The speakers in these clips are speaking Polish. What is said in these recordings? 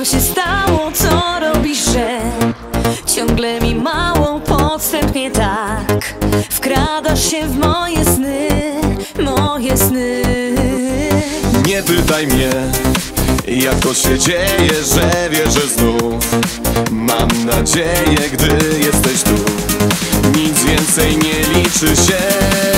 To się stało, co robisz, że ciągle mi mało podstępnie tak wkradasz się w moje sny, moje sny. Nie pytaj mnie, jak to się dzieje, że wierzę znów Mam nadzieję, gdy jesteś tu Nic więcej nie liczy się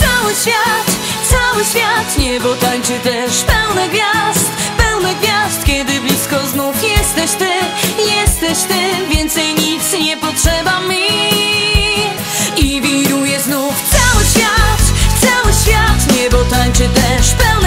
Cały świat, cały świat. Niebo tańczy też pełne gwiazd Pełne gwiazd, kiedy blisko znów jesteś ty Jesteś ty, więcej nic nie potrzeba mi. I wiruje znów cały świat, cały świat. Niebo tańczy też pełne